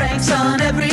pranks on every